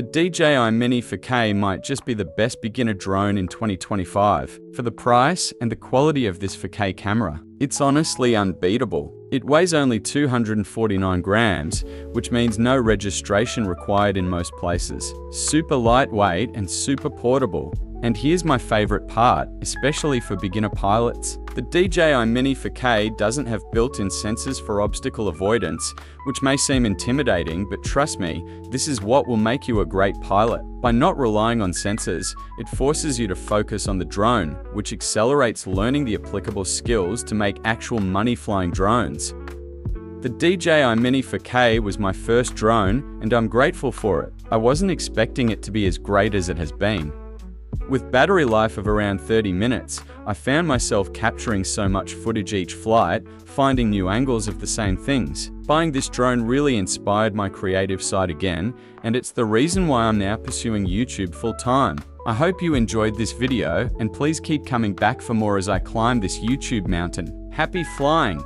The DJI Mini 4K might just be the best beginner drone in 2025 for the price and the quality of this 4K camera. It's honestly unbeatable. It weighs only 249 grams, which means no registration required in most places. Super lightweight and super portable, and here's my favorite part, especially for beginner pilots. The DJI Mini 4K doesn't have built-in sensors for obstacle avoidance, which may seem intimidating, but trust me, this is what will make you a great pilot. By not relying on sensors, it forces you to focus on the drone, which accelerates learning the applicable skills to make actual money-flying drones. The DJI Mini 4K was my first drone, and I'm grateful for it. I wasn't expecting it to be as great as it has been. With battery life of around 30 minutes, I found myself capturing so much footage each flight, finding new angles of the same things. Buying this drone really inspired my creative side again, and it's the reason why I'm now pursuing YouTube full time. I hope you enjoyed this video, and please keep coming back for more as I climb this YouTube mountain. Happy flying!